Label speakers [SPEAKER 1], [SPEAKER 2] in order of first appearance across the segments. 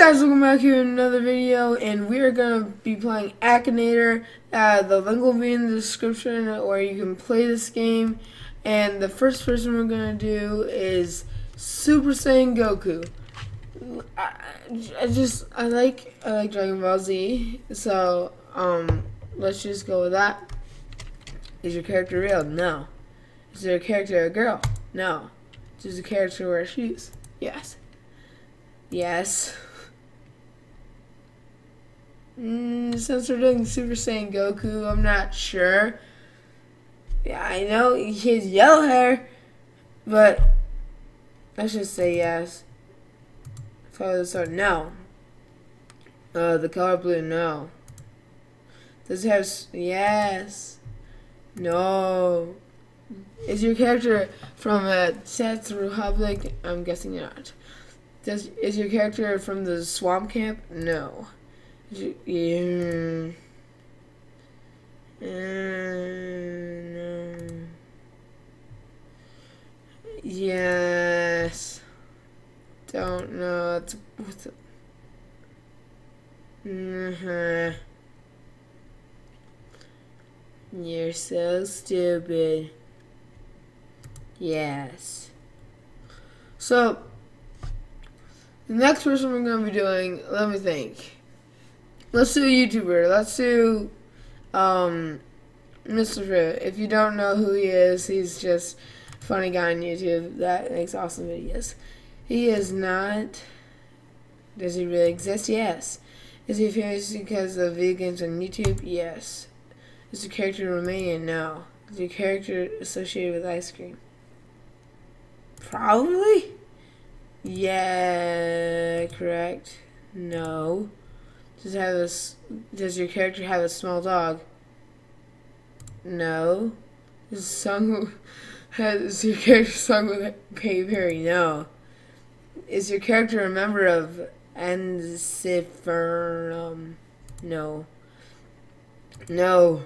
[SPEAKER 1] guys, welcome back here in another video, and we are going to be playing Akinator. Uh, the link will be in the description where you can play this game. And the first person we're going to do is Super Saiyan Goku. I, I just, I like, I like Dragon Ball Z, so, um, let's just go with that. Is your character real? No. Is your character a girl? No. Does the character wear shoes? Yes. Yes. Mm, since we're doing Super Saiyan Goku, I'm not sure. Yeah, I know he has yellow hair, but let's just say yes. Follow the no. Uh, the color blue, no. Does it have, yes. No. Is your character from a Czech Republic? I'm guessing not. Does is your character from the swamp camp? No. Yeah. Uh, no. Yes. Don't know. It's, what's it? Uh-huh. You're so stupid. Yes. So, the next person we're going to be doing, let me think. Let's do a YouTuber. Let's do um, Mr. Fruit. If you don't know who he is, he's just funny guy on YouTube that makes awesome videos. He is not. Does he really exist? Yes. Is he famous because of video games on YouTube? Yes. Is the character Romanian? No. Is your character associated with ice cream? Probably. Yeah, correct. No. Does have a, Does your character have a small dog? No. Is sung has your character sung with Katy Perry? No. Is your character a member of Ensiferum? No. No.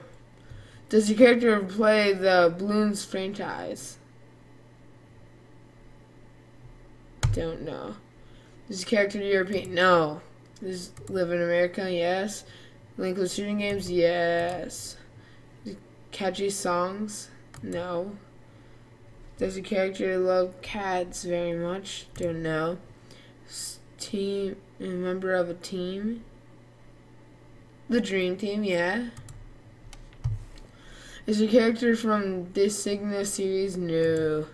[SPEAKER 1] Does your character play the Bloons franchise? Don't know. Does your character European? No. Does live in America? Yes. Link with shooting games? Yes. Catchy songs? No. Does the character love cats very much? Don't know. Team, a member of a team? The Dream Team, yeah. Is your character from this Sigma series? No.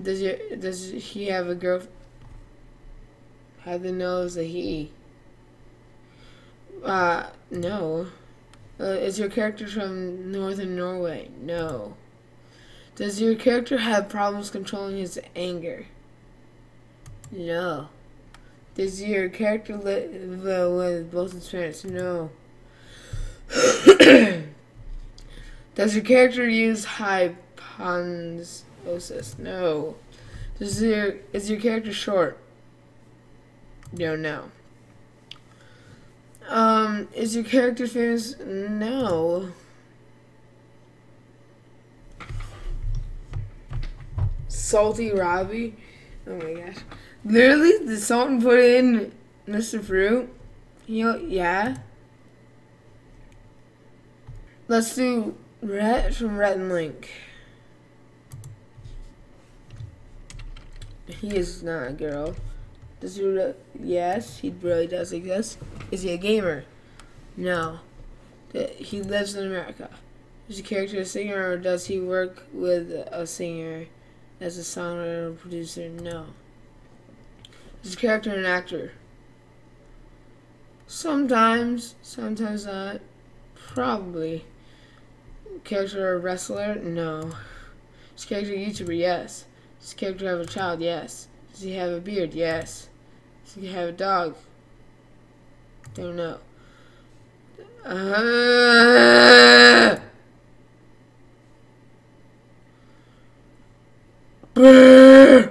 [SPEAKER 1] Does your does he have a girl? How the nose a he? Uh, no. Uh, is your character from northern Norway? No. Does your character have problems controlling his anger? No. Does your character live uh, with both his parents? No. Does your character use hypnosis? No. Does your is your character short? Don't know. Um, is your character famous? No. Salty Robbie? Oh my gosh. Literally, the salt and put in Mr. Fruit? You know, yeah. Let's do Rhett from Rhett and Link. He is not a girl. Does he really, yes, he really does exist. Is he a gamer? No. He lives in America. Is the character a singer or does he work with a singer as a songwriter or producer? No. Is the character an actor? Sometimes, sometimes not. Probably. Character a wrestler? No. Character a YouTuber? Yes. Does character have a child? Yes. Does he have a beard? Yes. Does he have a dog? Don't know. Uh,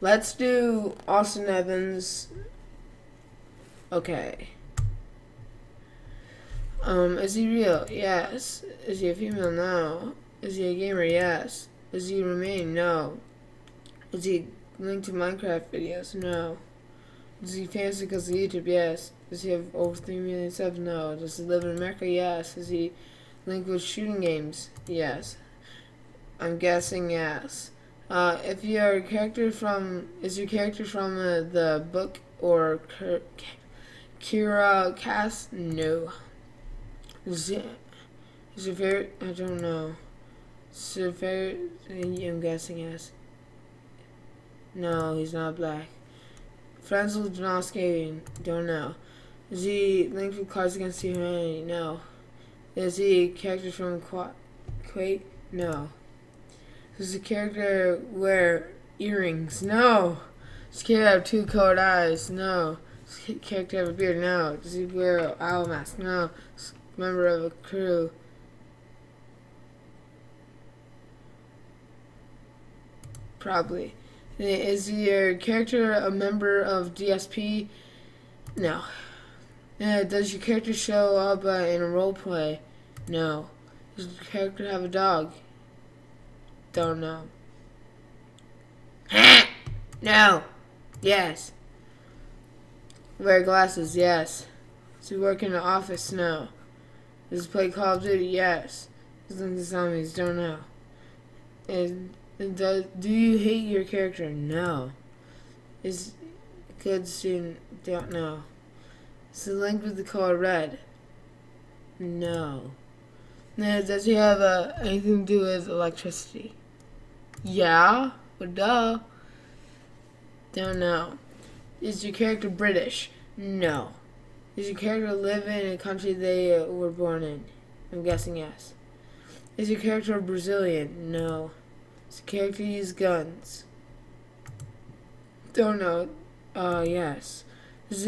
[SPEAKER 1] Let's do Austin Evans. Okay. Um, is he real? Yes. Is he a female? No. Is he a gamer? Yes. Does he remain? No. Is he linked to Minecraft videos? No. Is he famous because of YouTube? Yes. Does he have over 3 million subs? No. Does he live in America? Yes. Is he linked with shooting games? Yes. I'm guessing yes. Uh, if your character from is your character from uh, the book or Kira cast? No. Is it is your favorite? I don't know. Is your? I'm guessing yes. No, he's not black. Friends with Jonas Skating? Don't know. Is he linked with Cards Against Humanity? No. Is he a character from Qu Quake? No. Does the character wear earrings? No. Does character have two colored eyes? No. Does character have a beard? No. Does he wear an owl mask? No. Member of a crew? Probably. Is your character a member of DSP? No. Uh, does your character show up uh, in a role play? No. Does your character have a dog? Don't know. no. Yes. Wear glasses? Yes. Does he work in an office? No. Does he play Call of Duty? Yes. Does he zombies? Don't know. And does, do you hate your character? No. Is good student? Don't know. Is the link with the color red? No. Now, does he have uh, anything to do with electricity? Yeah, but duh. Don't know. Is your character British? No. Does your character live in a country they uh, were born in? I'm guessing yes. Is your character Brazilian? No. The character use guns? Don't know. Uh, yes. Does,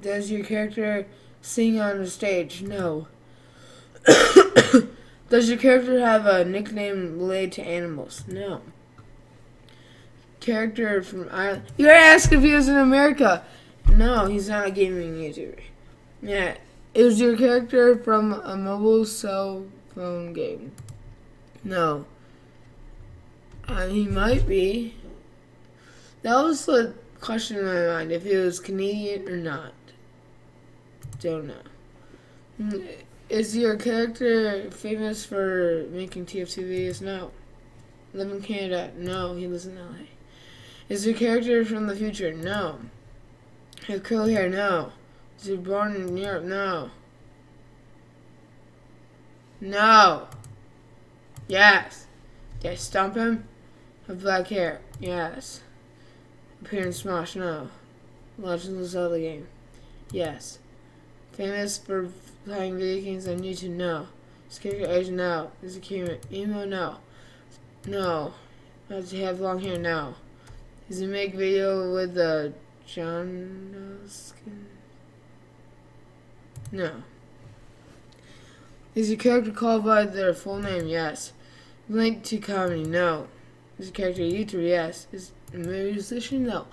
[SPEAKER 1] does your character sing on the stage? No. does your character have a nickname related to animals? No. Character from Ireland. You gotta ask if he was in America. No, he's not a gaming YouTuber. Yeah. Is your character from a mobile cell phone game? No. Uh, he might be. That was the question in my mind, if he was Canadian or not. Don't know. Mm, is your character famous for making TFT videos? No. Live in Canada? No, he lives in LA. Is your character from the future? No. Have curly hair? No. Is he born in Europe? No. No. Yes. Did I stump him? Have black hair? Yes. Appear in Smosh? No. Legend of Zelda game? Yes. Famous for playing video games on YouTube? No. Character age? No. Is a human? Emo? No. No. Does he have long hair? No. Does he make video with the John skin? No. Is your character called by their full name? Yes. Linked to comedy? No. Is your character a YouTuber? Yes. Is a musician? No.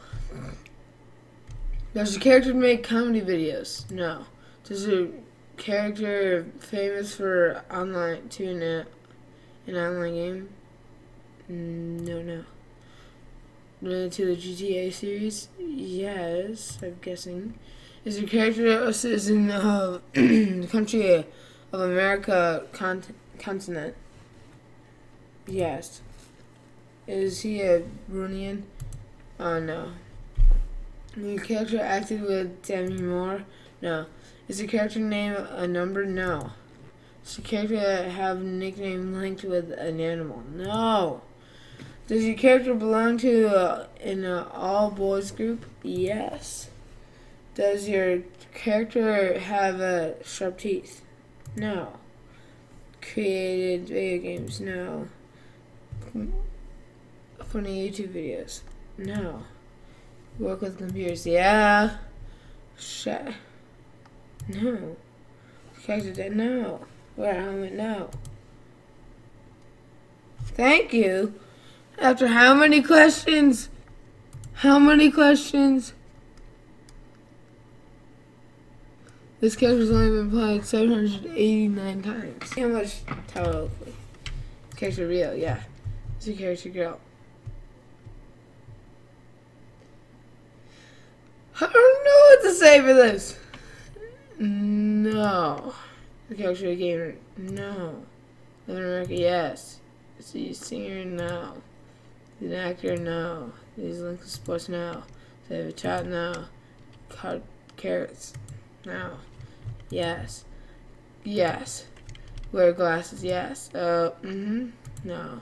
[SPEAKER 1] Does your character make comedy videos? No. Does your character famous for online to an, an online game? No, no. Related to the GTA series? Yes, I'm guessing. Is your character a citizen of the country of America continent? Yes. Is he a Brunian? Oh no. Your character acted with Demi Moore? No. Is the character name a number? No. Does the character have a nickname linked with an animal? No. Does your character belong to uh, an uh, all boys group? Yes. Does your character have uh, sharp teeth? No. Created video games? No funny YouTube videos? No. Work with computers? Yeah. Shut. No. Character dead? No. Wear helmet? No. Thank you. After how many questions? How many questions? This character's only been played 789 times. How much total? Character real, yeah. Is a character girl? I don't know what to say for this. No. The character gamer? No. Live in America? Yes. Is he a singer? No. Is he an actor? No. Is he linked to sports? No. Does he have a child? No. Card carrots? No. Yes. Yes. Wear glasses? Yes. Uh, mm-hmm. No.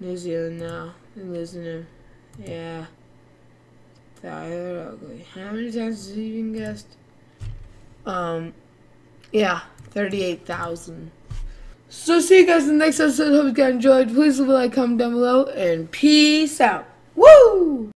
[SPEAKER 1] New Zealand? No. Losing him. Yeah. How many times has he been guessed? Um, yeah, 38,000. So see you guys in the next episode. Hope you guys enjoyed. Please leave a like, comment down below, and peace out. Woo!